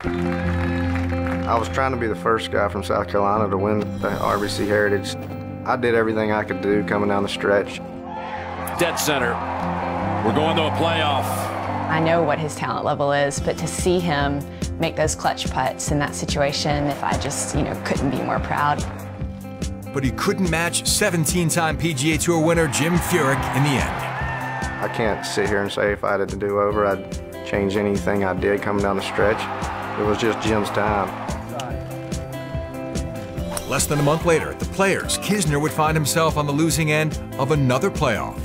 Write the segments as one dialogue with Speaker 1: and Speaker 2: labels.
Speaker 1: I was trying to be the first guy from South Carolina to win the RBC Heritage. I did everything I could do coming down the stretch.
Speaker 2: Dead center. We're going to a playoff.
Speaker 3: I know what his talent level is, but to see him make those clutch putts in that situation, if I just, you know, couldn't be more proud.
Speaker 4: But he couldn't match 17-time PGA Tour winner Jim Furyk in the end.
Speaker 1: I can't sit here and say if I had to do over, I'd change anything I did coming down the stretch. It was just Jim's time.
Speaker 4: Less than a month later, at the Players, Kisner would find himself on the losing end of another playoff.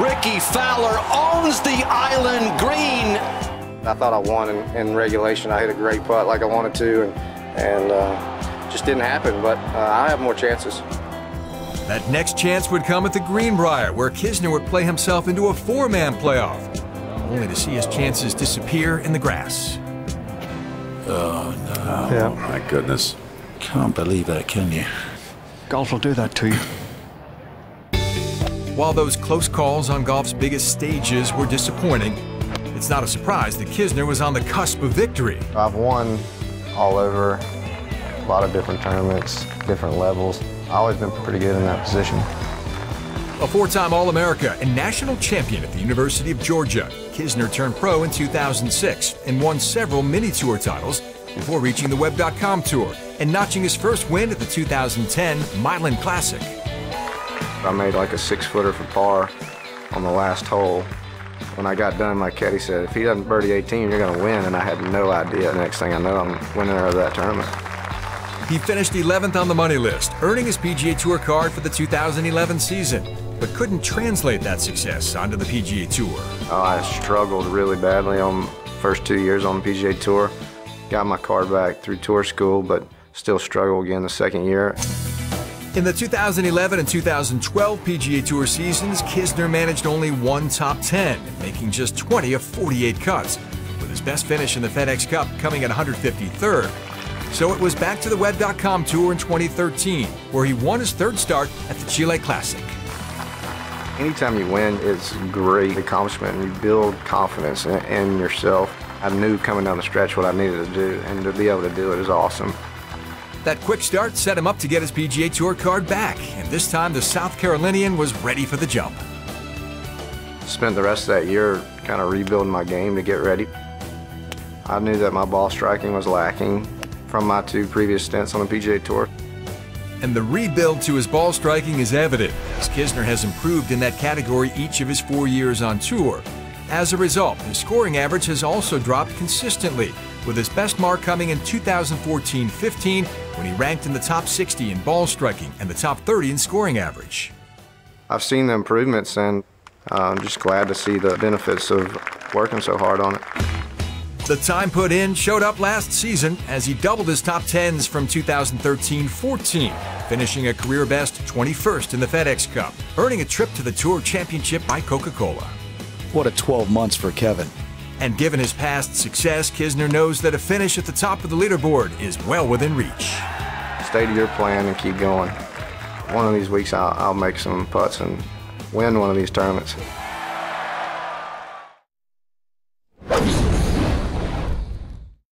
Speaker 2: Rickie Fowler owns the island green.
Speaker 1: I thought I won in, in regulation. I hit a great putt like I wanted to, and, and uh, just didn't happen, but uh, I have more chances.
Speaker 4: That next chance would come at the Greenbrier, where Kisner would play himself into a four-man playoff, only to see his chances disappear in the grass.
Speaker 5: Oh, no.
Speaker 1: Yeah.
Speaker 5: Oh, my goodness. Can't believe that, can you?
Speaker 6: Golf will do that to you.
Speaker 4: While those close calls on golf's biggest stages were disappointing, it's not a surprise that Kisner was on the cusp of victory.
Speaker 1: I've won all over a lot of different tournaments, different levels. I've always been pretty good in that position.
Speaker 4: A four-time All-America and national champion at the University of Georgia, Kisner turned pro in 2006 and won several mini-tour titles before reaching the Web.com Tour and notching his first win at the 2010 Mylan Classic.
Speaker 1: I made like a six-footer for par on the last hole. When I got done, my caddy said, if he doesn't birdie 18, you're going to win, and I had no idea. The next thing I know, I'm winner of that tournament.
Speaker 4: He finished 11th on the money list, earning his PGA Tour card for the 2011 season, but couldn't translate that success onto the PGA Tour.
Speaker 1: Oh, I struggled really badly on first two years on the PGA Tour. Got my card back through tour school, but still struggled again the second year.
Speaker 4: In the 2011 and 2012 PGA Tour seasons, Kisner managed only one top 10, making just 20 of 48 cuts, with his best finish in the FedEx Cup coming at 153rd. So it was back to the Web.com Tour in 2013, where he won his third start at the Chile Classic.
Speaker 1: Anytime you win, it's a great accomplishment, and you build confidence in, in yourself. I knew coming down the stretch what I needed to do, and to be able to do it is awesome.
Speaker 4: That quick start set him up to get his PGA Tour card back, and this time the South Carolinian was ready for the jump.
Speaker 1: Spent the rest of that year kind of rebuilding my game to get ready. I knew that my ball striking was lacking from my two previous stints on the PGA Tour.
Speaker 4: And the rebuild to his ball striking is evident, as Kisner has improved in that category each of his four years on tour. As a result, his scoring average has also dropped consistently, with his best mark coming in 2014-15 when he ranked in the top 60 in ball striking and the top 30 in scoring average.
Speaker 1: I've seen the improvements and uh, I'm just glad to see the benefits of working so hard on it.
Speaker 4: The time put in showed up last season as he doubled his top 10s from 2013-14, finishing a career best 21st in the FedEx Cup, earning a trip to the Tour Championship by Coca-Cola.
Speaker 6: What a 12 months for Kevin.
Speaker 4: And given his past success, Kisner knows that a finish at the top of the leaderboard is well within reach.
Speaker 1: Stay to your plan and keep going. One of these weeks I'll, I'll make some putts and win one of these tournaments.